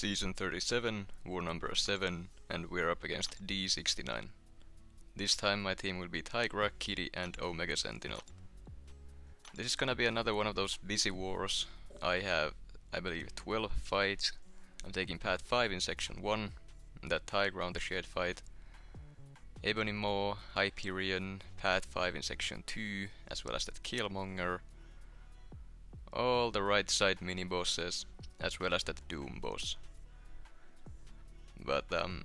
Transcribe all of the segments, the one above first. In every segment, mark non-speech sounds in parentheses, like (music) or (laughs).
Season 37, War number 7, and we're up against D69. This time my team will be Tigra, Kitty and Omega Sentinel. This is gonna be another one of those busy wars. I have, I believe, 12 fights. I'm taking Path 5 in Section 1, that Tigra on the shared fight. Ebony Maw, Hyperion, Path 5 in Section 2, as well as that Killmonger. All the right side mini bosses, as well as that Doom boss. But um,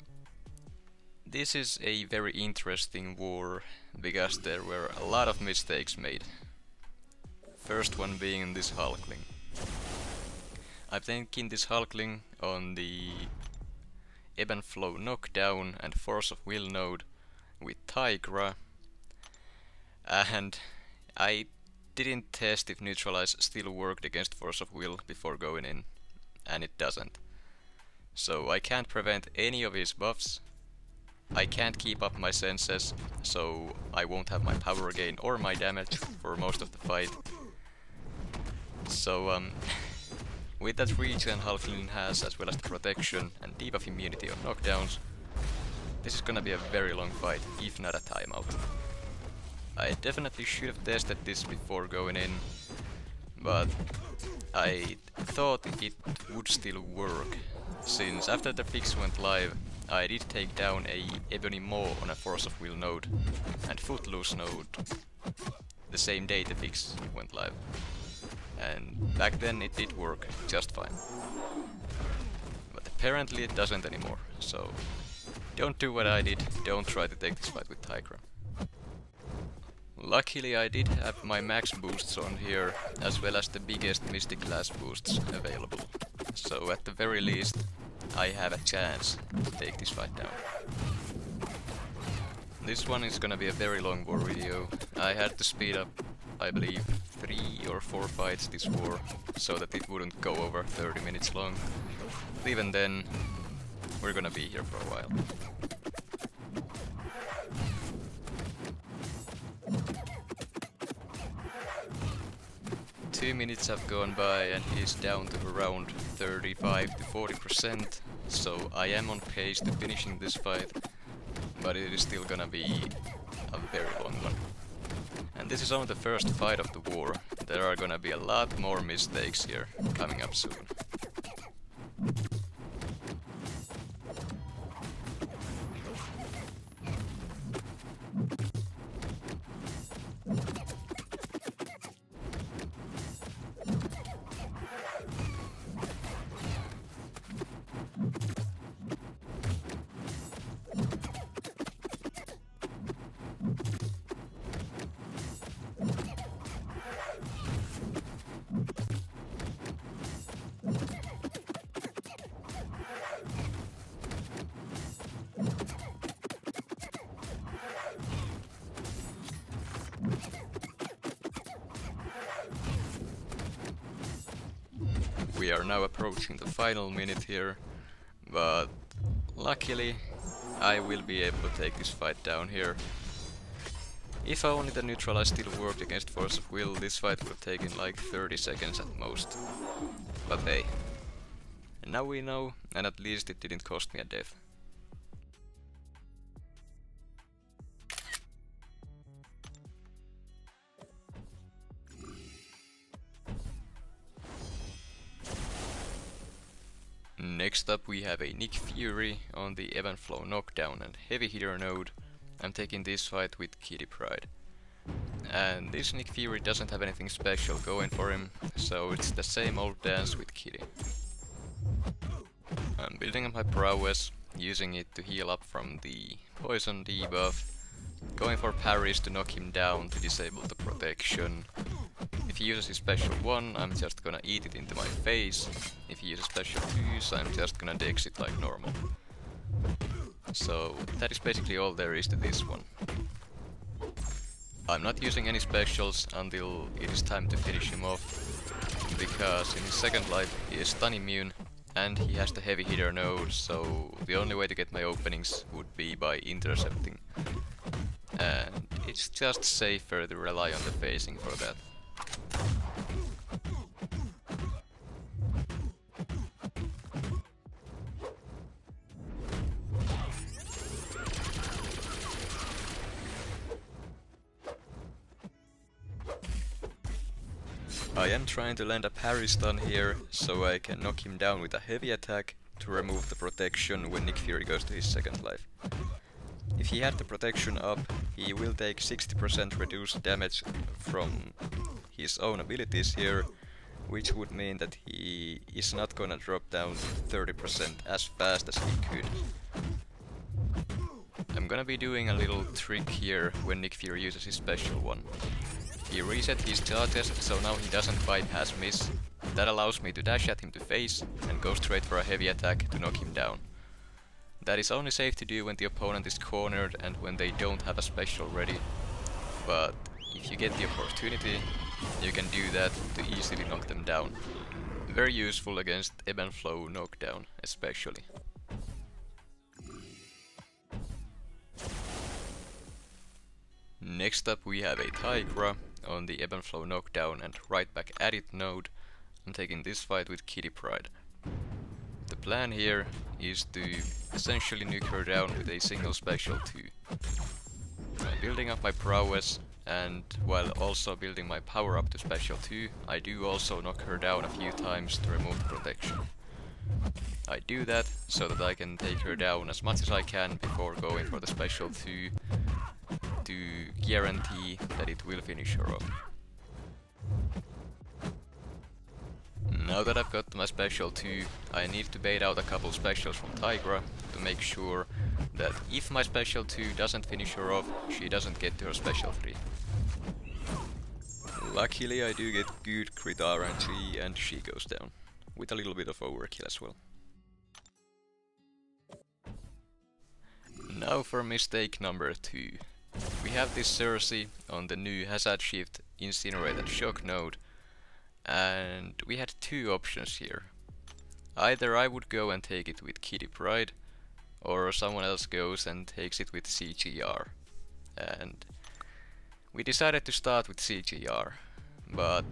this is a very interesting war because there were a lot of mistakes made. First one being this Hulkling. I'm thinking this Hulkling on the Ebb and Flow knockdown and Force of Will node with Tigra and I didn't test if Neutralize still worked against Force of Will before going in and it doesn't. So I can't prevent any of his buffs. I can't keep up my senses, so I won't have my power gain or my damage for most of the fight. So um, (laughs) with that regen Hulkling has as well as the protection and debuff immunity on knockdowns, this is gonna be a very long fight, if not a timeout. I definitely should have tested this before going in, but I thought it would still work, since after the fix went live, I did take down a Ebony Maw on a Force of Will node and Footloose node the same day the fix went live. And back then it did work just fine. But apparently it doesn't anymore, so don't do what I did, don't try to take this fight with Tigra. Luckily I did have my max boosts on here, as well as the biggest Mystic Class boosts available. So at the very least, I have a chance to take this fight down. This one is gonna be a very long war video. I had to speed up, I believe, three or four fights this war, so that it wouldn't go over 30 minutes long. But even then, we're gonna be here for a while. Two minutes have gone by and he's down to around 35 to 40%, so I am on pace to finishing this fight, but it is still gonna be a very long one. And this is only the first fight of the war, there are gonna be a lot more mistakes here coming up soon. Are now approaching the final minute here, but luckily I will be able to take this fight down here. If only the neutralize still worked against Force of Will, this fight would have taken like 30 seconds at most. But hey, now we know, and at least it didn't cost me a death. Next up we have a Nick Fury on the Ebb Flow knockdown and heavy hitter node. I'm taking this fight with Kitty Pryde. And this Nick Fury doesn't have anything special going for him, so it's the same old dance with Kitty. I'm building up my prowess, using it to heal up from the poison debuff, going for parries to knock him down to disable the protection, if he uses his special 1, I'm just gonna eat it into my face. If he uses special 2, I'm just gonna dex it like normal. So that is basically all there is to this one. I'm not using any specials until it is time to finish him off, because in his second life he is stun immune and he has the heavy hitter node, so the only way to get my openings would be by intercepting. And it's just safer to rely on the phasing for that. I am trying to land a parry stun here, so I can knock him down with a heavy attack to remove the protection when Nick Fury goes to his second life. If he had the protection up, he will take 60% reduced damage from his own abilities here, which would mean that he is not gonna drop down 30% as fast as he could. I'm gonna be doing a little trick here when Nick Fury uses his special one. He reset his charges, so now he doesn't bypass miss. That allows me to dash at him to face and go straight for a heavy attack to knock him down. That is only safe to do when the opponent is cornered and when they don't have a special ready. But if you get the opportunity, you can do that to easily knock them down. Very useful against ebb and flow knockdown, especially. Next up we have a Tigra, on the ebb and flow knockdown and right back at it node. I'm taking this fight with Kitty Pryde. The plan here is to essentially nuke her down with a single special 2. I'm building up my prowess and while also building my power up to special 2, I do also knock her down a few times to remove protection. I do that so that I can take her down as much as I can before going for the special 2 to guarantee that it will finish her off. Now that I've got my special 2, I need to bait out a couple specials from Tigra to make sure that if my special 2 doesn't finish her off, she doesn't get to her special 3. Luckily I do get good crit RNG and she goes down, with a little bit of overkill as well. Now for mistake number 2. We have this Sersi on the new Hazard Shift incinerated Shock node and we had two options here. Either I would go and take it with Kitty Pryde or someone else goes and takes it with CGR. And we decided to start with CGR, but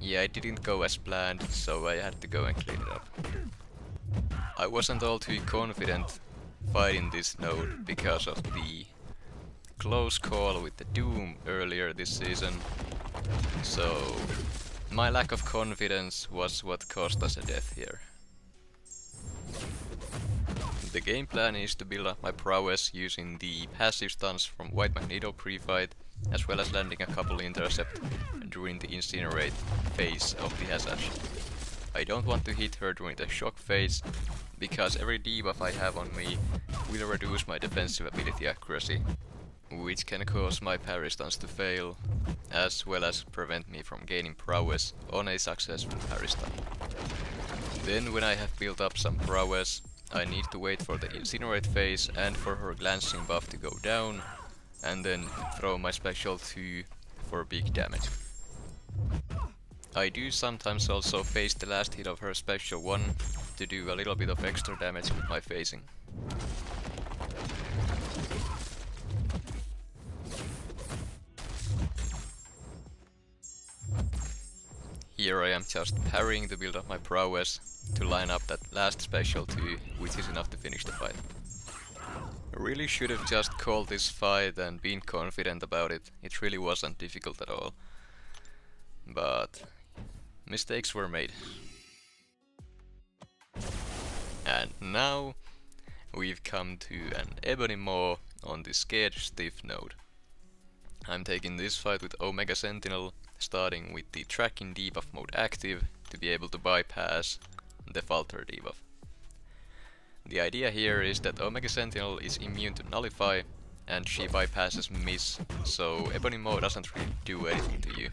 yeah, it didn't go as planned, so I had to go and clean it up. I wasn't all too confident fighting this node because of the close call with the Doom earlier this season. So my lack of confidence was what caused us a death here. The game plan is to build up my prowess using the passive stuns from White Magneto pre-fight, as well as landing a couple intercept during the incinerate phase of the hazard. I don't want to hit her during the shock phase, because every debuff I have on me will reduce my defensive ability accuracy, which can cause my parry stuns to fail, as well as prevent me from gaining prowess on a successful parry stun. Then when I have built up some prowess, I need to wait for the incinerate phase and for her glancing buff to go down, and then throw my special 2 for big damage. I do sometimes also face the last hit of her special 1 to do a little bit of extra damage with my phasing. Here I am just parrying the build of my prowess to line up that last special 2, which is enough to finish the fight. Really should have just called this fight and been confident about it, it really wasn't difficult at all. But mistakes were made. And now we've come to an Ebony Maw on the Scared Stiff node. I'm taking this fight with Omega Sentinel starting with the tracking debuff mode active to be able to bypass the falter debuff. The idea here is that Omega Sentinel is immune to Nullify and she bypasses Miss, so Ebony Maw doesn't really do anything to you.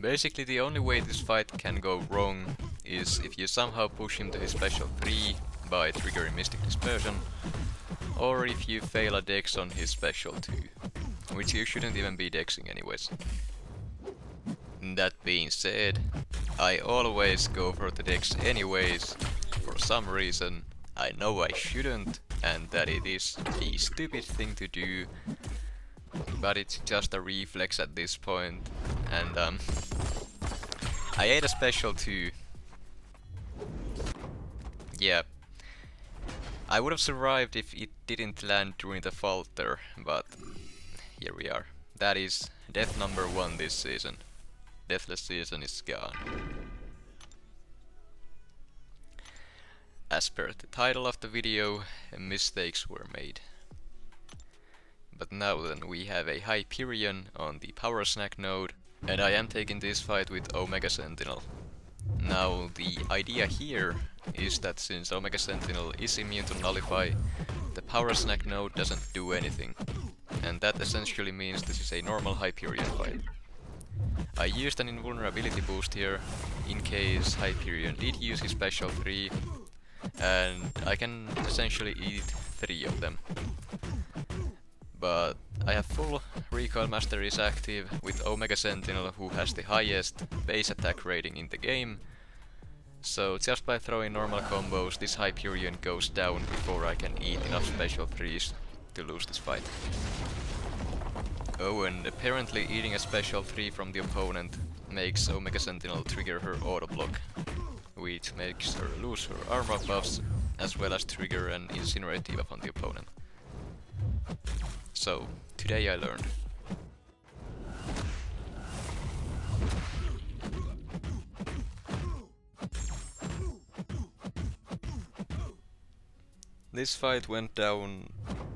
Basically the only way this fight can go wrong is if you somehow push him to his special 3 by triggering Mystic Dispersion, or if you fail a dex on his special 2, which you shouldn't even be dexing anyways. That being said, I always go for the dex anyways, for some reason. I know I shouldn't, and that it is a stupid thing to do, but it's just a reflex at this point, and um, I ate a special too. Yeah, I would have survived if it didn't land during the falter, but here we are. That is death number one this season. Deathless Season is gone. As per the title of the video, mistakes were made. But now then we have a Hyperion on the Power Snack node, and I am taking this fight with Omega Sentinel. Now the idea here is that since Omega Sentinel is immune to Nullify, the Power Snack node doesn't do anything. And that essentially means this is a normal Hyperion fight. I used an invulnerability boost here, in case Hyperion did use his special 3, and I can essentially eat 3 of them but I have full recoil masteries active with Omega Sentinel who has the highest base attack rating in the game. So just by throwing normal combos this Hyperion goes down before I can eat enough special 3s to lose this fight. And apparently eating a special 3 from the opponent makes Omega Sentinel trigger her auto block, which makes her lose her armor buffs as well as trigger an incinerate debuff on the opponent. So, today I learned. This fight went down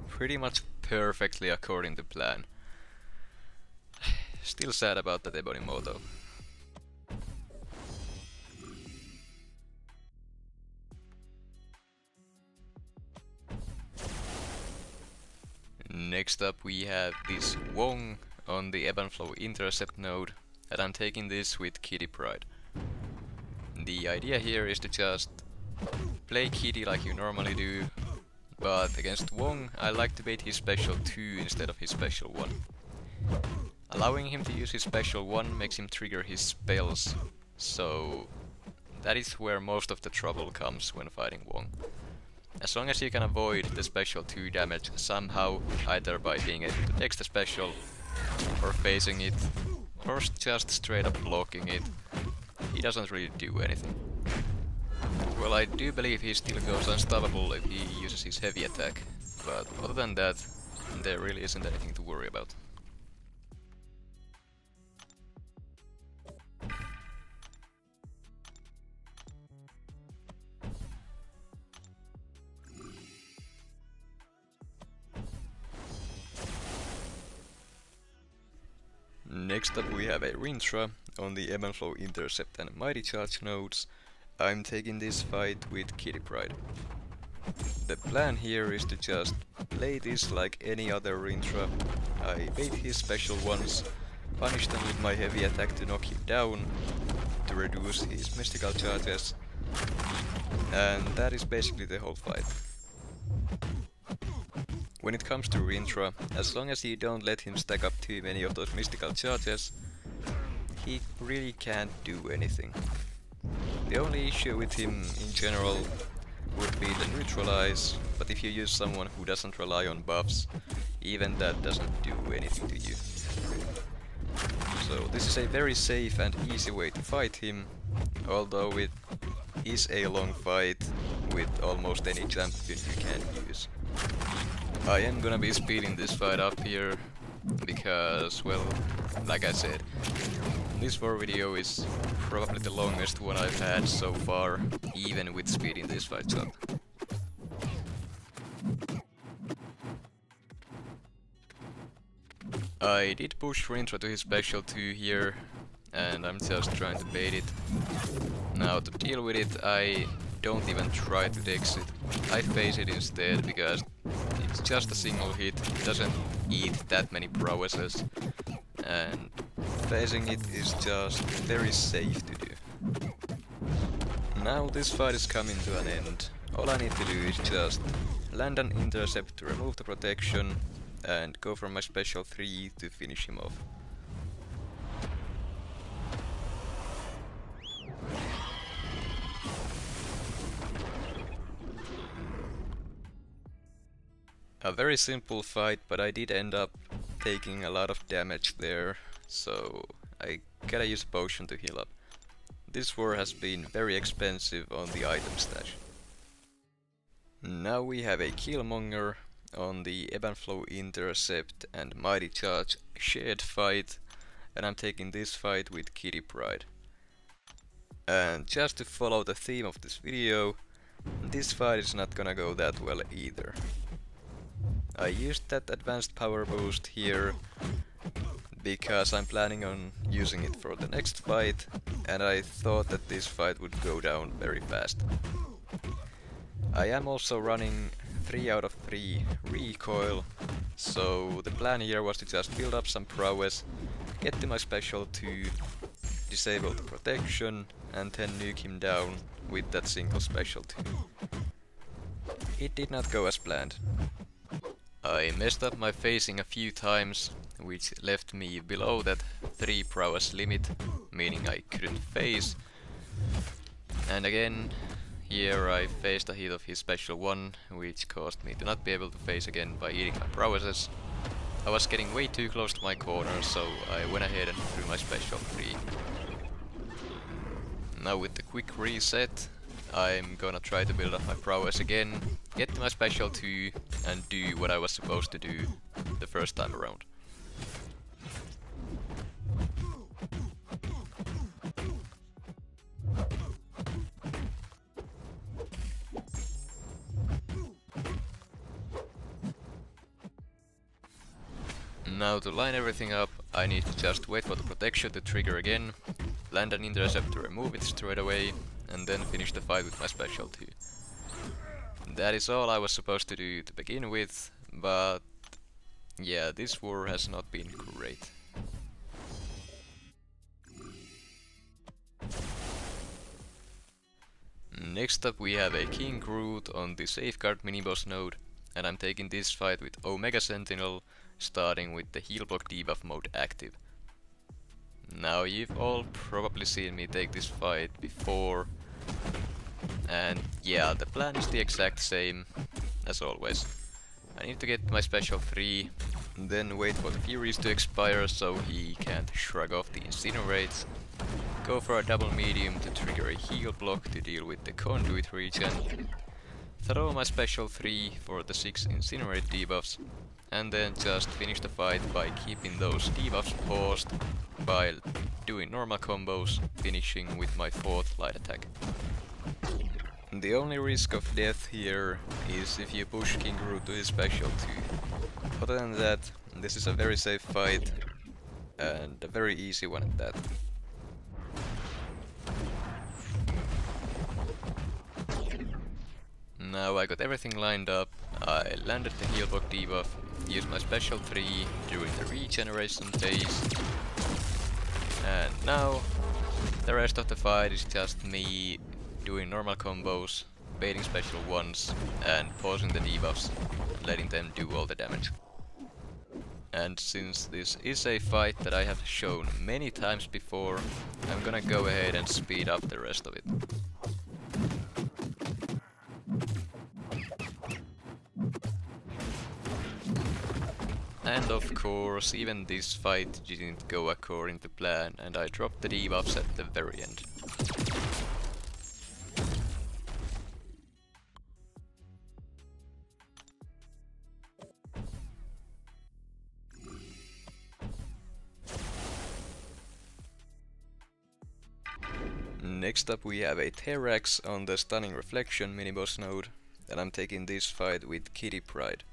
pretty much perfectly according to plan. Still sad about that Ebony though. Next up we have this Wong on the Ebb Flow intercept node and I'm taking this with Kitty Pryde. The idea here is to just play Kitty like you normally do, but against Wong I like to bait his special 2 instead of his special 1. Allowing him to use his special 1 makes him trigger his spells, so that is where most of the trouble comes when fighting Wong. As long as you can avoid the special 2 damage somehow, either by being able to dex the special, or facing it, or just straight up blocking it, he doesn't really do anything. Well, I do believe he still goes unstoppable if he uses his heavy attack, but other than that, there really isn't anything to worry about. Next up we have a Rintrah on the Ebb and Flow Intercept and Mighty Charge nodes. I'm taking this fight with Kitty Pryde. The plan here is to just play this like any other Rintrah. I bait his special ones, punish them with my heavy attack to knock him down, to reduce his mystical charges, and that is basically the whole fight. When it comes to Rintrah, as long as you don't let him stack up too many of those mystical charges, he really can't do anything. The only issue with him in general would be the neutralize, but if you use someone who doesn't rely on buffs, even that doesn't do anything to you. So this is a very safe and easy way to fight him, although it is a long fight with almost any champion you can use. I am gonna be speeding this fight up here because, well, like I said, this war video is probably the longest one I've had so far, even with speeding this fight up. I did push Rintrah to his special 2 here, and I'm just trying to bait it. Now to deal with it, I don't even try to dex it. I face it instead because it's just a single hit, it doesn't eat that many prowesses and facing it is just very safe to do. Now this fight is coming to an end. All I need to do is just land an intercept to remove the protection and go for my special 3 to finish him off. Very simple fight, but I did end up taking a lot of damage there, so I gotta use potion to heal up. This war has been very expensive on the item stash. Now we have a Killmonger on the Ebb and Flow Intercept and Mighty Charge shared fight, and I'm taking this fight with Kitty Pryde. And just to follow the theme of this video, this fight is not gonna go that well either. I used that advanced power boost here because I'm planning on using it for the next fight and I thought that this fight would go down very fast. I am also running 3 out of 3 recoil, so the plan here was to just build up some prowess, get to my special to disable the protection and then nuke him down with that single special. It did not go as planned. I messed up my phasing a few times, which left me below that 3 prowess limit, meaning I couldn't phase. And again, here I faced a hit of his special 1, which caused me to not be able to phase again by eating my prowesses. I was getting way too close to my corner, so I went ahead and threw my special 3. Now with the quick reset, I'm gonna try to build up my prowess again, get my special 2 and do what I was supposed to do the first time around. Now to line everything up, I need to just wait for the protection to trigger again, land an intercept to remove it straight away, and then finish the fight with my specialty. That is all I was supposed to do to begin with, but yeah, this war has not been great. Next up we have a King Groot on the Safeguard mini-boss node, and I'm taking this fight with Omega Sentinel, starting with the heal block debuff mode active. Now you've all probably seen me take this fight before, and yeah, the plan is the exact same as always. I need to get my special 3, then wait for the Furies to expire so he can't shrug off the Incinerates. Go for a double medium to trigger a heal block to deal with the Conduit region, Throw my special 3 for the 6 Incinerate debuffs. And then just finish the fight by keeping those debuffs paused by doing normal combos, finishing with my 4th light attack. The only risk of death here is if you push King Groot to his special 2. Other than that, this is a very safe fight, and a very easy one at that. Now I got everything lined up, I landed the heal block debuff, used my special 3 during the regeneration phase, and now the rest of the fight is just me doing normal combos, baiting special ones, and pausing the debuffs, letting them do all the damage. And since this is a fight that I have shown many times before, I'm gonna go ahead and speed up the rest of it. And of course, even this fight didn't go according to plan, and I dropped the debuffs at the very end. Next up we have a Terrax on the Stunning Reflection mini-boss node, and I'm taking this fight with Kitty Pryde.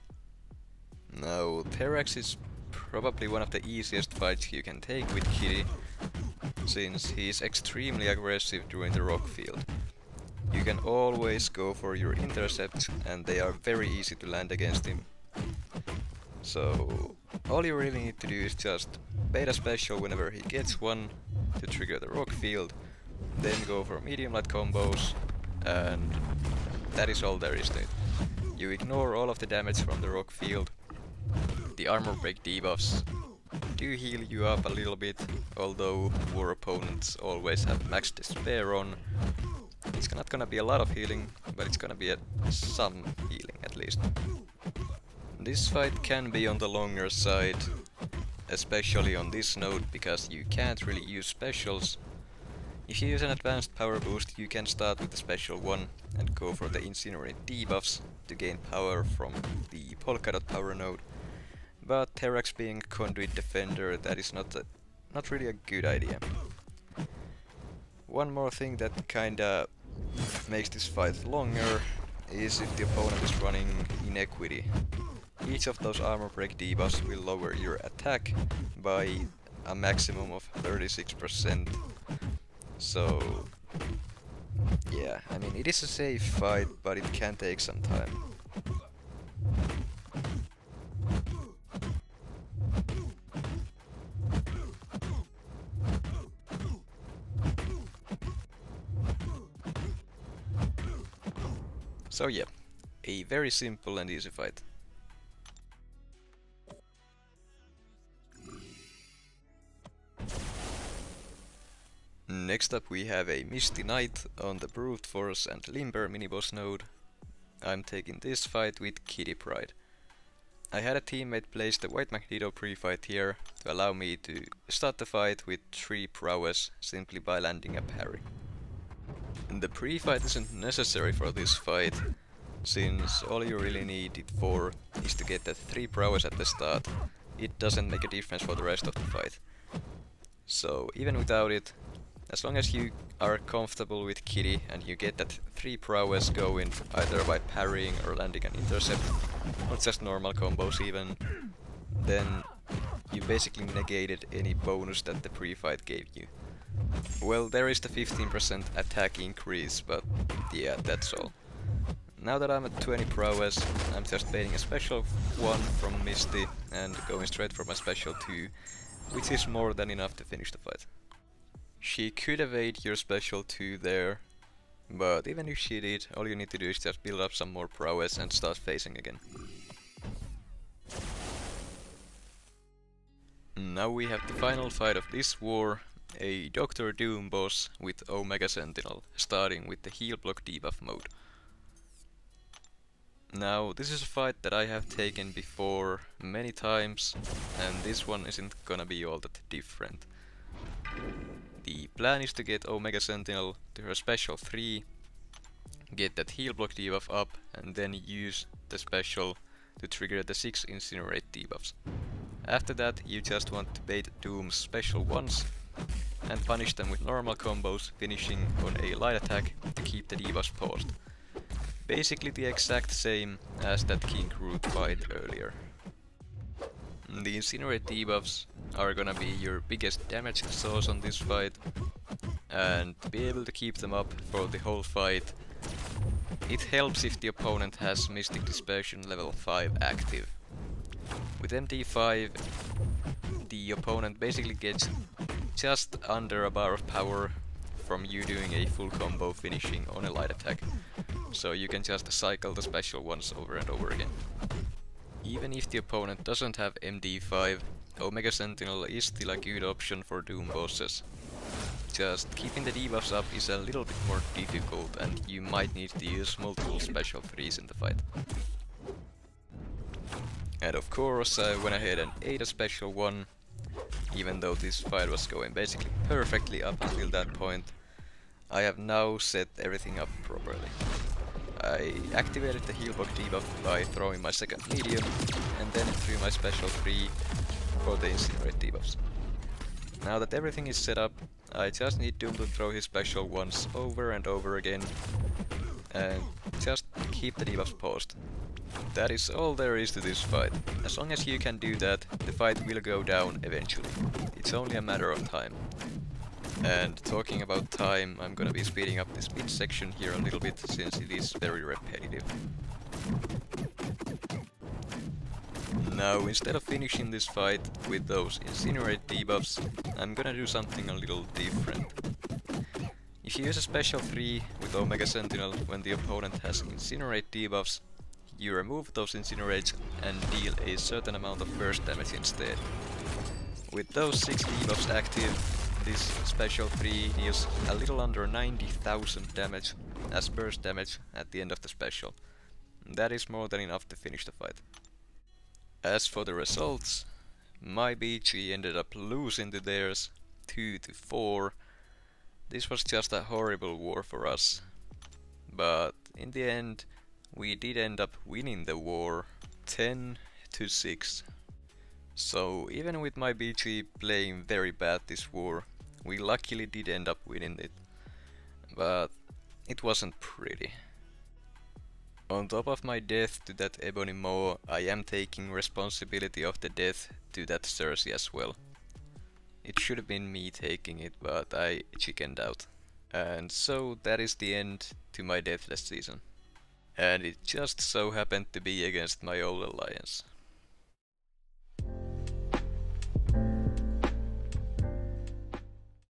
Now, Terrax is probably one of the easiest fights you can take with Kitty, since he is extremely aggressive during the rock field. You can always go for your intercepts, and they are very easy to land against him. So, all you really need to do is just bait a special whenever he gets one to trigger the rock field, then go for medium light combos, and that is all there is to it. You ignore all of the damage from the rock field. The armor break debuffs do heal you up a little bit, although war opponents always have max despair on. It's not gonna be a lot of healing, but it's gonna be a, some healing at least. This fight can be on the longer side, especially on this node, because you can't really use specials if you use an advanced power boost, you can start with the special one and go for the incinerate debuffs to gain power from the Polkadot power node. But Terrax being a conduit defender, that is not a, not really a good idea. One more thing that kinda makes this fight longer is if the opponent is running inequity. Each of those armor break debuffs will lower your attack by a maximum of 36%. So yeah, I mean it is a safe fight, but it can take some time. So yeah, a very simple and easy fight. Next up we have a Misty Knight on the Brute Force and Limber mini-boss node. I'm taking this fight with Kitty Pryde. I had a teammate place the White Magneto pre-fight here to allow me to start the fight with 3 prowess simply by landing a parry. The pre-fight isn't necessary for this fight, since all you really need it for is to get that 3 prowess at the start. It doesn't make a difference for the rest of the fight. So even without it, as long as you are comfortable with Kitty and you get that 3 prowess going either by parrying or landing an intercept, or just normal combos even, then you basically negated any bonus that the pre-fight gave you. Well, there is the 15% attack increase, but yeah, that's all. Now that I'm at 20 prowess, I'm just baiting a special 1 from Misty and going straight for my special 2, which is more than enough to finish the fight. She could evade your special 2 there, but even if she did, all you need to do is just build up some more prowess and start facing again. Now we have the final fight of this war, a Doctor Doom boss with Omega Sentinel, starting with the heal block debuff mode. Now, this is a fight that I have taken before many times, and this one isn't gonna be all that different. The plan is to get Omega Sentinel to her special 3, get that heal block debuff up, and then use the special to trigger the 6 incinerate debuffs. After that, you just want to bait Doom's special once, and punish them with normal combos, finishing on a light attack to keep the debuffs paused. Basically the exact same as that King Groot fight earlier. The Incinerate debuffs are gonna be your biggest damage source on this fight, and be able to keep them up for the whole fight, it helps if the opponent has Mystic Dispersion level 5 active. With MD5, the opponent basically gets just under a bar of power from you doing a full combo finishing on a light attack. So you can just cycle the special ones over and over again. Even if the opponent doesn't have MD5, Omega Sentinel is still a good option for Doom bosses. Just keeping the debuffs up is a little bit more difficult and you might need to use multiple special 3s in the fight. And of course I went ahead and ate a special one, even though this fight was going basically perfectly up until that point. I have now set everything up properly. I activated the heal block debuff by throwing my second medium, and then threw my special 3 for the incinerate debuffs. Now that everything is set up, I just need Doom to throw his special once over and over again, and just keep the debuffs paused. That is all there is to this fight. As long as you can do that, the fight will go down eventually. It's only a matter of time. And talking about time, I'm gonna be speeding up this mid section here a little bit, since it is very repetitive. Now, instead of finishing this fight with those Incinerate debuffs, I'm gonna do something a little different. If you use a special 3 with Omega Sentinel when the opponent has Incinerate debuffs, you remove those Incinerates and deal a certain amount of burst damage instead. With those 6 debuffs active, this special 3 deals a little under 90,000 damage as burst damage at the end of the special. That is more than enough to finish the fight. As for the results, my BG ended up losing to theirs 2 to 4. This was just a horrible war for us. But in the end, we did end up winning the war 10 to 6. So even with my BG playing very bad this war, we luckily did end up winning it. But it wasn't pretty. On top of my death to that Ebony Maw, I am taking responsibility of the death to that Sersi as well. It should have been me taking it, but I chickened out. And so that is the end to my Deathless season. And it just so happened to be against my old alliance.